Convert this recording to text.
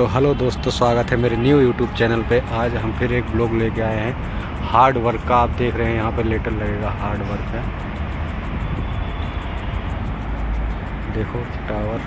तो हेलो दोस्तों, स्वागत है मेरे न्यू यूट्यूब चैनल पे। आज हम फिर एक ब्लॉग लेके आए हैं। हार्ड वर्क का आप देख रहे हैं, यहाँ पर लेटर लगेगा हार्ड वर्क है। देखो टावर